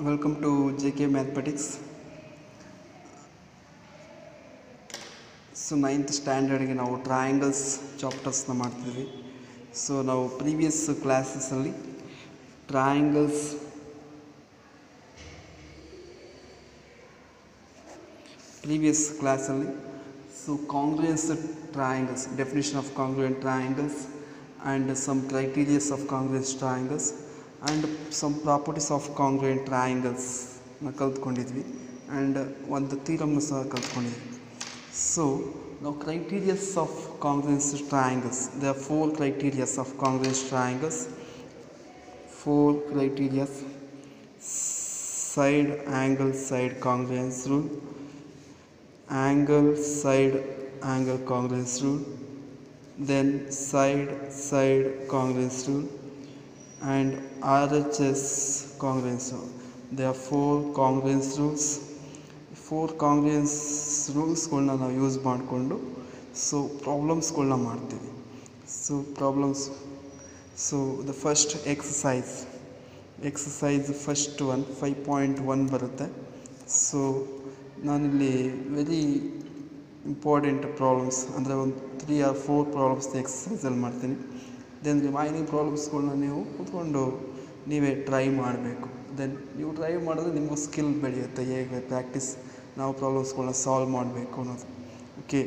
Welcome to J K mathematics so ninth ಸ್ಟ್ಯಾಂಡರ್ಡ್ಗೆ ನಾವು triangles ಚಾಪ್ಟರ್ಸ್ನ ಮಾಡ್ತಿದ್ವಿ so ನಾವು ಪ್ರೀವಿಯಸ್ ಕ್ಲಾಸಸ್ಸಲ್ಲಿ ಟ್ರಯಾಂಗಲ್ಸ್ ಪ್ರೀವಿಯಸ್ ಕ್ಲಾಸಲ್ಲಿ so ಕಾಂಗ್ರುಯನ್ಸ್ triangles definition of ಕಾಂಗ್ರುಯೆಂಟ್ triangles and some criterias of ಕಾಂಗ್ರುಯನ್ಸ್ triangles and some properties of ಕಾಂಗ್ರುಯೆಂಟ್ ಟ್ರಯಾಂಗಲ್ಸ್ನ ಕಲ್ತ್ಕೊಂಡಿದ್ವಿ and ಒಂದು ಥೀರಮ್ನ ಸಹ ಕಲ್ತ್ಕೊಂಡಿದ್ವಿ ಸೊ ನಾವು criterias of ಕಾಂಗ್ರುಯನ್ಸ್ triangles they are four criterias of ಕಾಂಗ್ರುಯನ್ಸ್ triangles four criteria side angle side congruence rule angle side angle congruence rule then side side congruence rule and RHS congruence rule there are four congruence rules four ಕಾಂಗ್ರಿಯನ್ಸ್ ರೂಲ್ಸ್ಗಳನ್ನ ನಾವು use ಮಾಡಿಕೊಂಡು so ಪ್ರಾಬ್ಲಮ್ಸ್ಗಳನ್ನ ಮಾಡ್ತೀವಿ so problems so the first exercise exercise first one five point one ಬರುತ್ತೆ so ನಾನಿಲ್ಲಿ very important problems ಅಂದರೆ ಒಂದು three R four problems ಎಕ್ಸಸೈಸಲ್ಲಿ ಮಾಡ್ತೀನಿ then remaining ಪ್ರಾಬ್ಲಮ್ಸ್ಗಳನ್ನ ನೀವು ಕೂತ್ಕೊಂಡು ನೀವೇ ಟ್ರೈ ಮಾಡಬೇಕು ದೆನ್ ನೀವು ಟ್ರೈ ಮಾಡಿದ್ರೆ ನಿಮಗೂ ಸ್ಕಿಲ್ ಬೆಳೆಯುತ್ತೆ ಹೇಗೆ ಪ್ರಾಕ್ಟೀಸ್ ನಾವು ಪ್ರಾಬ್ಲಮ್ಸ್ಗಳನ್ನ ಸಾಲ್ವ್ ಮಾಡಬೇಕು ಅನ್ನೋದು okay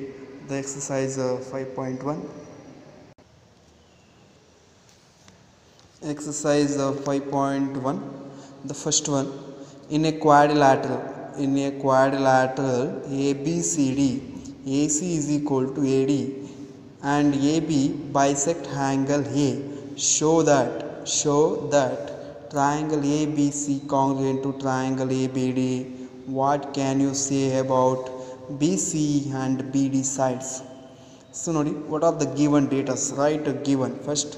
the exercise five point one exercise uh, 5.1 the first one in a quadrilateral in a quadrilateral abcd ac is equal to ad and ab bisect angle a show that show that triangle abc congruent to triangle abd what can you say about bc and bd sides so ನೋಡಿ what are the given data right given first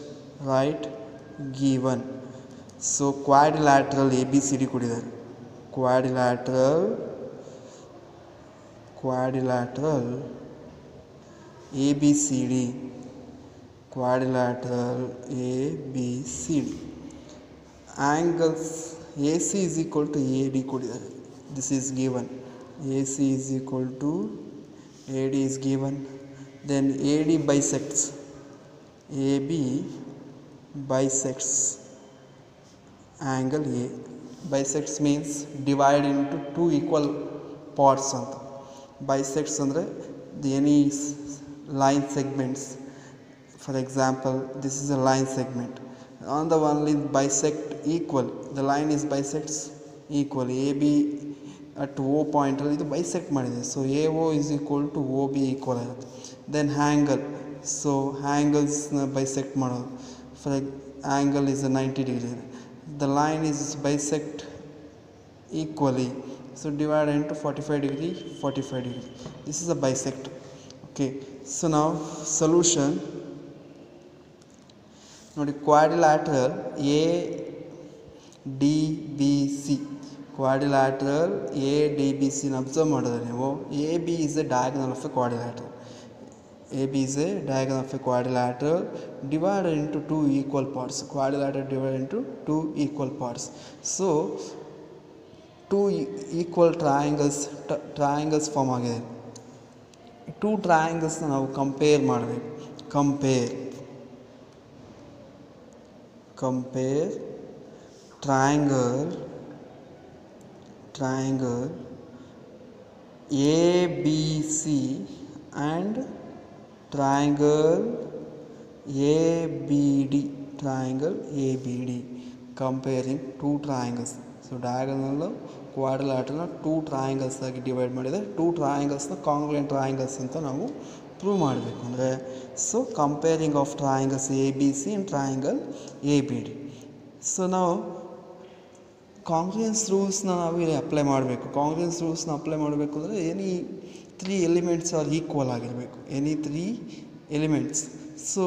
right given so quadrilateral A B C D ಕೊಟ್ಟಿದ್ದಾರೆ quadrilateral quadrilateral A B C D quadrilateral A B C D angles A C is equal to A D ಕೊಟ್ಟಿದ್ದಾರೆ this is given A C is equal to A D is given then A D ಬೈಸೆಕ್ಟ್ಸ್ A B bisects angle A. Bisects means divide into two equal parts ಅಂತ bisects ಅಂದರೆ the any line segments for example this is a line segment on the one line bisect equal the line is bisects equal AB at O point ಅಲ್ಲಿ ಇದು bisect ಮಾಡಿದೆ so A O is equal to O B equal ಆಗುತ್ತೆ then angle so ಹ್ಯಾಂಗಲ್ಸ್ನ bisect ಮಾಡೋದು for angle is a 90 degree the line is bisect equally so divide into 45 degree 45 degree this is a bisect okay so now solution ನೋಡಿ quadrilateral A D B C quadrilateral A D B ಸಿನ observe ಮಾಡಿದ್ರೆ ನೀವು A B is a diagonal of a quadrilateral AB is a diagonal of a quadrilateral divided into two equal parts. Quadrilateral divided into two equal parts. So, two equal triangles triangles form ಆಗಿದೆ two ಟ್ರಯಾಂಗಲ್ಸ್ನ ನಾವು compare ಮಾಡಬೇಕು compare compare triangle triangle A B C and triangle ABD triangle ABD comparing two triangles so diagonal ಕ್ವಾಡ್ರಿಲ್ಯಾಟ್ರಲ್ನ two triangles ಆಗಿ divide ಮಾಡಿದರೆ two ಟ್ರಯಾಂಗಲ್ಸ್ನ congruent triangles ಅಂತ ನಾವು prove ಮಾಡಬೇಕು ಅಂದರೆ so comparing of triangles A B C and triangle A B D so ನಾವು congruence ರೂಲ್ಸ್ನ ನಾವು ಇಲ್ಲಿ ಅಪ್ಲೈ ಮಾಡಬೇಕು ಕಾಂಗ್ರೆನ್ಸ್ ರೂಲ್ಸ್ನ ಅಪ್ಲೈ ಮಾಡಬೇಕು ಅಂದರೆ any three elements are equal ಆಗಿರಬೇಕು ಎನಿ ತ್ರೀ ಎಲಿಮೆಂಟ್ಸ್ ಸೊ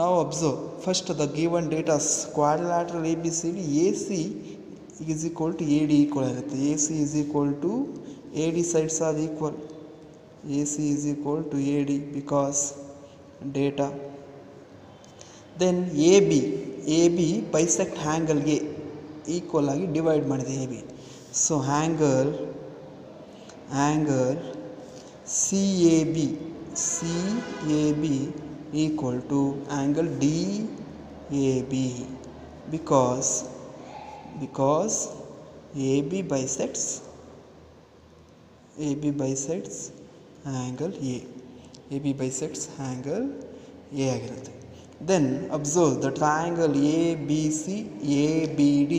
ನಾವು observe first the given datas quadrilateral A B C B A C is equal to A D equal ಆಗುತ್ತೆ A C is equal to A D sides are equal A C is equal to A D because data then A B A B bisect angle A equal ಆಗಿ divide ಮಾಡಿದೆ A B so angle angle C A B C A B equal to angle D A B because because AB bisects AB bisects angle A AB bisects angle A ಆಗಿರುತ್ತೆ then observe the triangle ABC ABD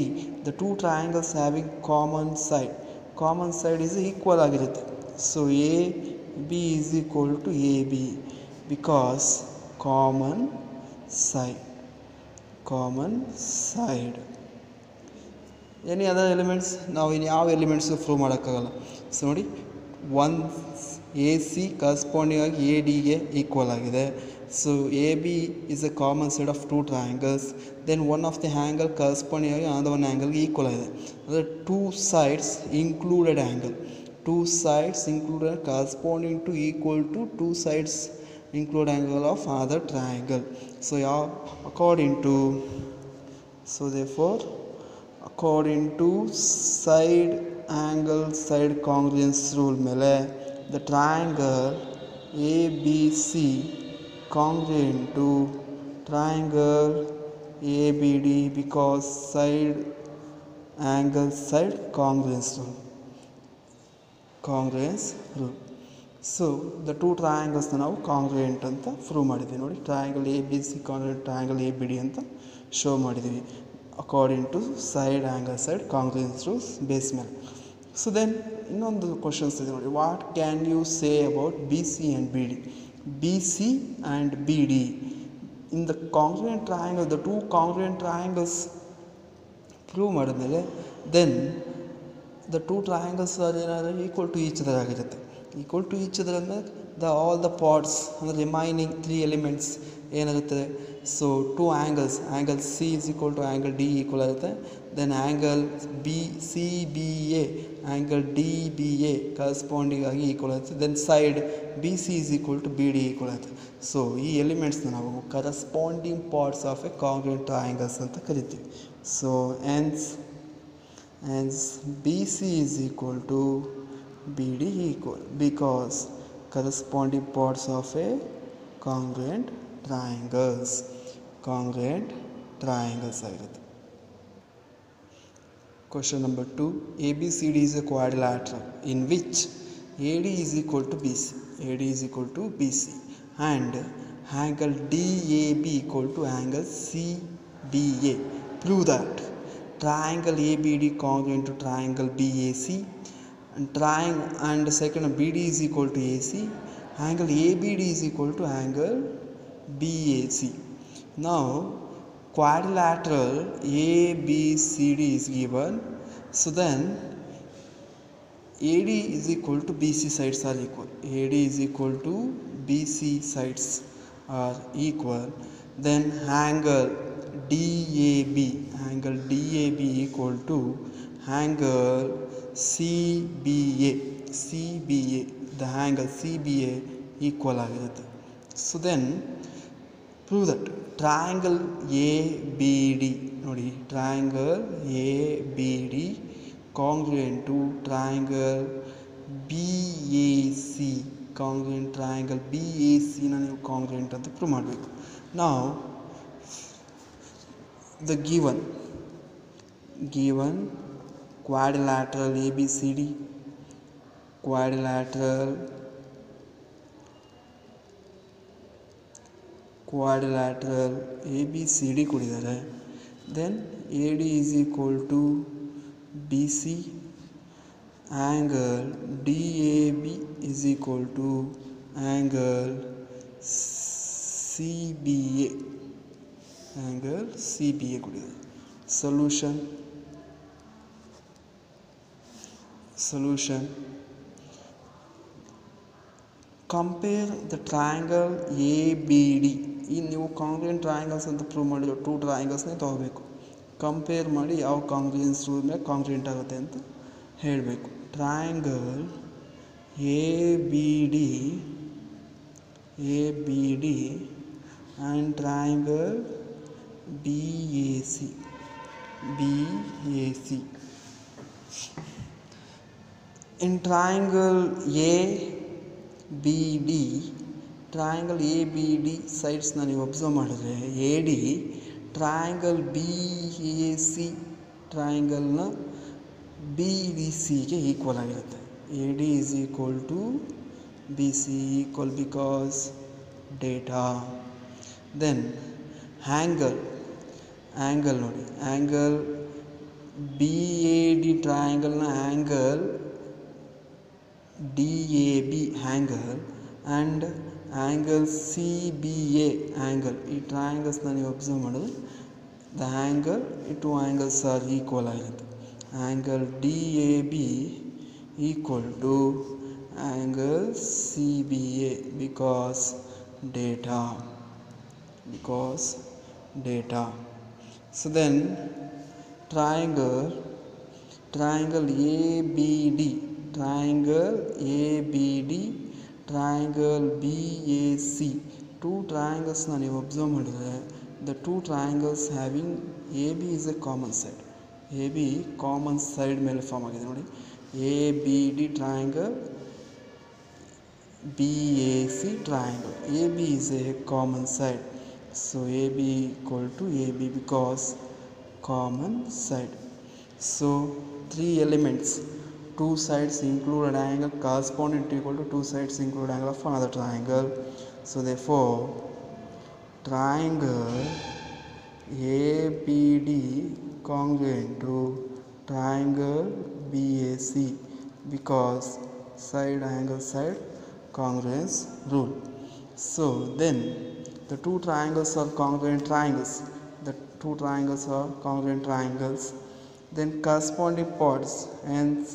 the two triangles having common side common side is equal ಆಗಿರುತ್ತೆ so AB is equal to AB because common side common side any other elements ನಾವು ಇನ್ನು ಯಾವ elements prove ಮಾಡೋಕ್ಕಾಗಲ್ಲ so ನೋಡಿ one A C corresponding ಆಗಿ A ಡಿಗೆ equal ಆಗಿದೆ so A B is a common side of two triangles then one of the angle corresponding ಆಗಿ other one ಆ್ಯಂಗಲ್ಗೆ ಈಕ್ವಲ್ ಆಗಿದೆ ಅಂದರೆ two sides included angle two sides included corresponding to equal to two sides include angle of other triangle so yeah according to so therefore according to side angle side congruence rule ಮೇಲೆ the triangle ABC congruent to triangle ABD because side angle side congruence rule congruence rule so the two ಟ್ರಯಾಂಗಲ್ಸ್ನ ನಾವು ಕಾಂಗ್ರುಯೆಂಟ್ ಅಂತ prove ಮಾಡಿದ್ವಿ ನೋಡಿ triangle A B C ಕಾಂಗ್ರುಯೆಂಟ್ triangle A B D ಅಂತ show ಮಾಡಿದ್ವಿ according to side angle side ಕಾಂಗ್ರುಯೆನ್ಸ್ rules base ಮೇಲೆ so then ಇನ್ನೊಂದು questions ಇದೆ ನೋಡಿ what can you say about B C and B D B C and B D in the ಕಾಂಗ್ರುಯೆಂಟ್ triangle the two ಕಾಂಗ್ರುಯೆಂಟ್ triangles prove ಮಾಡಿದ್ಮೇಲೆ then the two triangles ಏನಾದರೆ equal to each other ಆಗಿರುತ್ತೆ equal to each other ಅಂದರೆ the all the parts ಅಂದರೆ remaining three elements ಏನಾಗುತ್ತದೆ so two angles angle C is equal to angle D equal ಆಗುತ್ತೆ then angle B C B A angle D B A corresponding ಆಗಿ equal ಆಗುತ್ತೆ then side B C is equal to B D equal ಆಗುತ್ತೆ so ಈ ಎಲಿಮೆಂಟ್ಸ್ನ ನಾವು corresponding parts of a congruent triangles ಅಂತ ಕರಿತೀವಿ so hence hence BC is equal to BD equal because corresponding parts of a congruent triangles congruent triangles ಆಗಿರುತ್ತೆ question number 2 ABCD is a quadrilateral in which AD is equal to BC AD is equal to BC and angle DAB equal to angle CBA prove that triangle ABD congruent to triangle BAC and triangle and second BD is equal to AC angle ABD is equal to angle BAC now quadrilateral ABCD is given so then AD is equal to BC sides are equal AD is equal to BC sides are equal then angle DAB angle DAB equal to angle CBA CBA the angle CBA equal ಆಗಿರುತ್ತೆ so then prove that triangle A B D ನೋಡಿ triangle A B D ಕಾಂಗ್ರುಯೆಂಟ್ to triangle B A C ಕಾಂಗ್ರುಯೆಂಟ್ triangle B A ಸಿನ ನೀವು ಕಾಂಗ್ರುಯೆಂಟ್ ಅಂತ prove ಮಾಡಬೇಕು ನಾವು the given given quadrilateral ABCD quadrilateral quadrilateral ABCD ಕೊಟ್ಟಿದ್ದಾರೆ then AD is equal to BC angle DAB is equal to angle CBA angle CBA ಕೊಟ್ಟಿದೆ solution solution Compare the triangle A B D ಈ ನೀವು congruent triangles ಅಂತ prove ಮಾಡಿರೋ two ಟ್ರಯಾಂಗಲ್ಸ್ನೇ ತೊಗೋಬೇಕು compare ಮಾಡಿ ಯಾವ ಕಾಂಗ್ರಿಯನ್ಸ್ ರೂಲ್ ಮೇಲೆ ಕಾಂಗ್ರಿಯಂಟ್ ಆಗುತ್ತೆ ಅಂತ ಹೇಳಬೇಕು triangle A B D A B D and triangle B A C BAC. In triangle ABD, triangle A B D ಸೈಡ್ಸ್ನ ನೀವು ಅಬ್ಸರ್ವ್ ಮಾಡಿದ್ರೆ A D triangle B A C ಟ್ರಯಾಂಗಲ್ನ B D ಸಿಗೆ equal ಆಗಿರುತ್ತೆ A D is equal to B C equal because data then angle angle ನೋಡಿ angle B A D ಟ್ರಯಾಂಗಲ್ನ angle D A B angle and angle C B A angle ಈ ಟ್ರಯಾಂಗಲ್ಸ್ನ ನೀವು observe ಮಾಡಿದ್ರೆ the angle ಈ to angles R equal ಆಗಿರುತ್ತೆ angle D A B equal to angle C B A because data because data so then triangle triangle abd triangle abd triangle bac two triangles ನ ನೀವು observe ಮಾಡಿದರೆ the two triangles having ab is a common side ab common side ಮೇಲೆ form ಆಗಿದೆ ನೋಡಿ A B D triangle BAC triangle. AB is a common side. So AB equal to AB because common side. So three elements, two sides include an angle corresponding to equal to two sides include angle of another triangle. So therefore, triangle ABD congruent to triangle BAC because side angle side congruence rule. So then the two triangles are congruent triangles. The two triangles are congruent triangles. Then corresponding parts and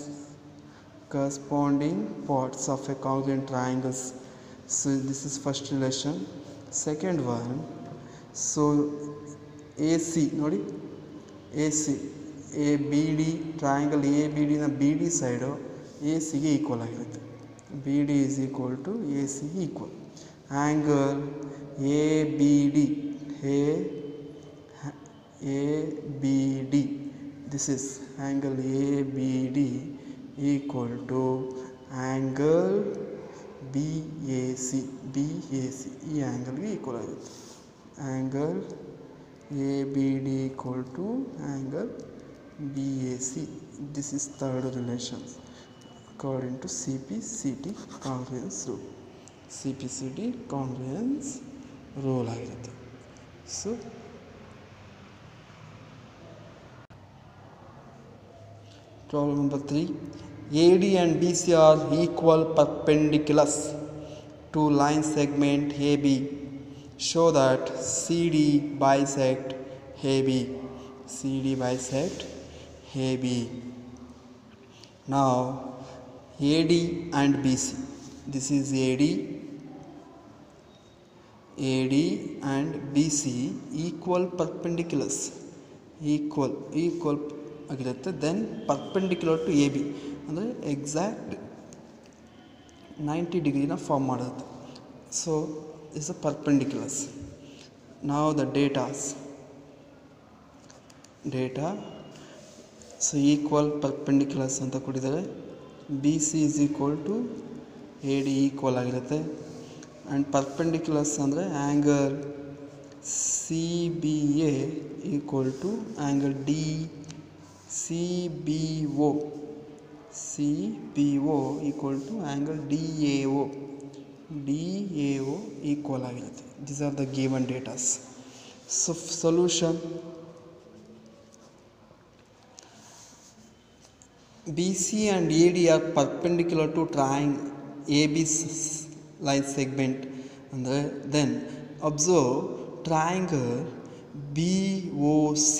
corresponding parts of a congruent triangles. So this is first relation. Second one. So AC ನೋಡಿ A C A B D triangle A B ಡಿನ B D side A ಸಿಗೆ equal ಆಗಿರುತ್ತೆ B D is equal to A C equal angle A B D A A B D this is angle A B D equal to angle B A C B A C ಈ ಆ್ಯಂಗಲ್ಗೆ equal ಆಗುತ್ತೆ angle A B D equal to angle B A C this is third relations according to CPCT congruence rule. CPCT congruence rule ಆಗಿರುತ್ತೆ so problem number three A D and B Problem number 3 AD and BC are equal perpendiculars to line segment AB. Show that CD bisect AB. CD bisect AB. Now AD and BC. This is AD AD and BC equal perpendiculars equal equal ಆಗಿರುತ್ತೆ then perpendicular to A B ಅಂದರೆ exact ninety ಡಿಗ್ರಿನ form ಮಾಡುತ್ತೆ so is a perpendiculars ನಾವು the datas data so equal perpendiculars ಅಂತ ಕೊಟ್ಟಿದ್ದಾರೆ B C is equal to A D equal ಆಗಿರುತ್ತೆ and perpendiculars ಅಂದರೆ angle C B A equal to angle D C B O C B O equal to angle D A O D A O equal ಆಗಿರುತ್ತೆ these are the given datas so solution BC and AD are perpendicular to triangle AB's line segment and then observe triangle BOC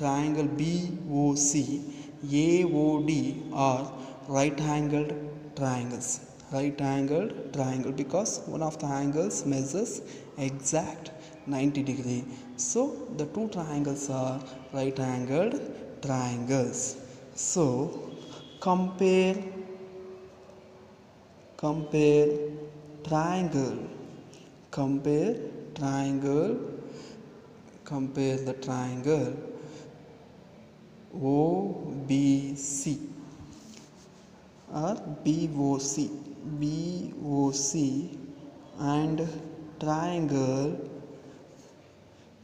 triangle BOC, AOD are right angled triangles. Right angled triangle because one of the angles measures exact 90 degree. So the two triangles are right angled triangles. So compare compare triangle compare triangle compare the triangle O B C or B O C B O C and triangle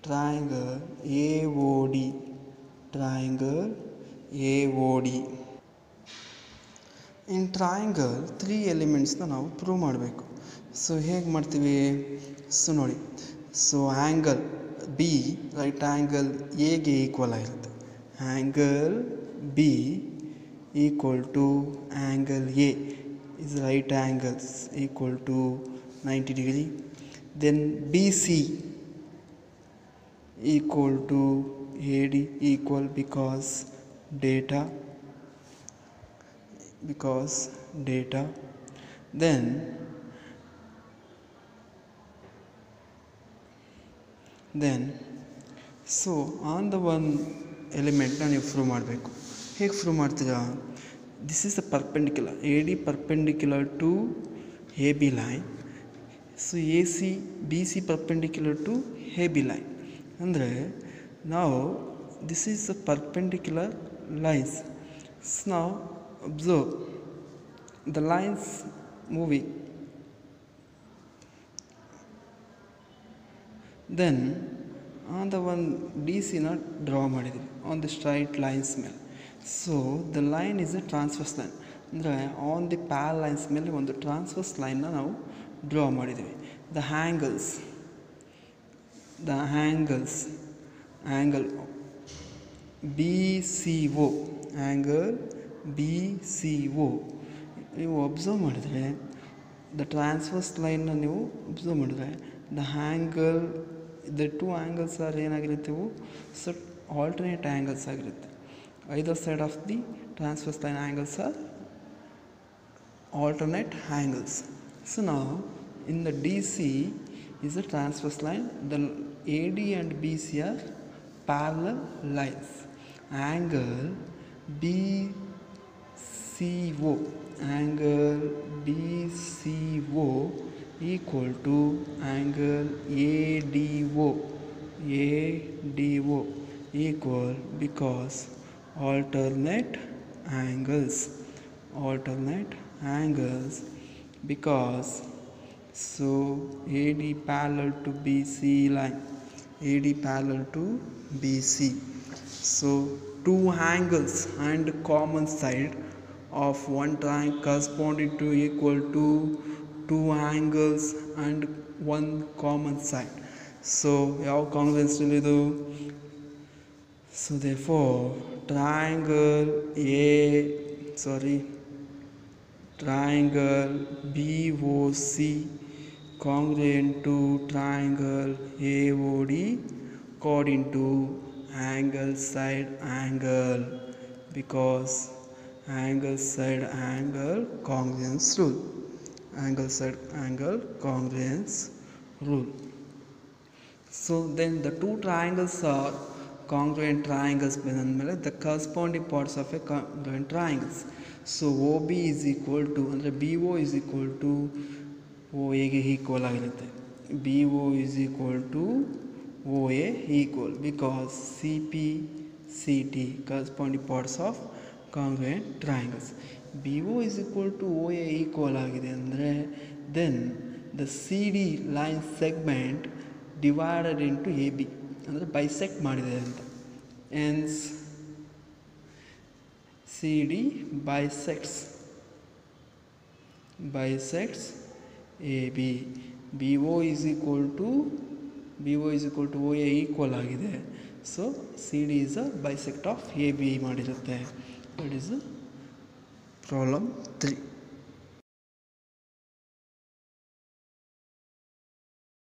triangle AOD triangle AOD in triangle three ಎಲಿಮೆಂಟ್ಸ್ನ ನಾವು prove ಮಾಡಬೇಕು so ಹೇಗೆ ಮಾಡ್ತೀವಿ so ನೋಡಿ so angle B right angle ಎಗೆ equal ಆಗಿರುತ್ತೆ angle B equal to angle A is right angles equal to 90 degree then BC equal to AD equal because data because data then then so on the one ಎಲಿಮೆಂಟ್ನ ನೀವು prove ಮಾಡಬೇಕು ಹೇಗೆ prove ಮಾಡ್ತೀರಾ this is a perpendicular A D perpendicular to A B line so A C B C perpendicular to A B line ಅಂದರೆ ನಾವು this is a perpendicular lines ನಾವು observe the lines movie then on the ಒಂದು D ಸಿನ draw ಮಾಡಿದ್ದೀವಿ on the straight lines ಮೇಲೆ so the line is a transversal line ಅಂದರೆ on the parallel lines ಮೇಲೆ ಒಂದು ಟ್ರಾನ್ಸ್ಫರ್ಸ್ ಲೈನ್ನ ನಾವು ಡ್ರಾ ಮಾಡಿದ್ದೀವಿ the angles the angles angle B C O angle B C O ನೀವು ಒಬ್ಸರ್ವ್ ಮಾಡಿದರೆ ದ ಟ್ರಾನ್ಸ್ಫರ್ಸ್ ಲೈನ್ನ ನೀವು ಒಬ್ಸರ್ವ್ ಮಾಡಿದರೆ the angle the two angles are ಏನಾಗಿರುತ್ತೆ ಇವು ಸೊ ಆಲ್ಟರ್ನೇಟ್ ಆ್ಯಂಗಲ್ಸ್ ಆಗಿರುತ್ತೆ either side of the transversal line angles are alternate angles. So now in the DC is a transverse line. The AD and BC are parallel lines. Angle BCO angle BCO equal to angle ADO ADO equal because alternate angles alternate angles because so AD parallel to BC line AD parallel to BC so two angles and common side of one triangle corresponding to equal to two angles and one common side so ಯಾವ confidence ಇದು so therefore triangle A sorry triangle BOC congruent to triangle AOD according to angle side angle because angle side angle congruence rule angle side angle congruence rule so then the two triangles are congruent triangles ಬಂದಮೇಲೆ the corresponding parts of a congruent triangles so O B is equal to ಅಂದರೆ B O is equal to ಓ ಎಗೆ equal ಆಗಿರುತ್ತೆ B O is equal to O A equal because C P C T corresponding parts of congruent triangles B O is equal to O A equal ಆಗಿದೆ ಅಂದರೆ then the C D line segment divided into A B ಅಂದರೆ bisect ಮಾಡಿದೆ ಅಂತ hence CD bisects bisects AB BO is equal to BO is equal to OA equal ಆಗಿದೆ so C D is a bisect of A B ಮಾಡಿರುತ್ತೆ that is problem 3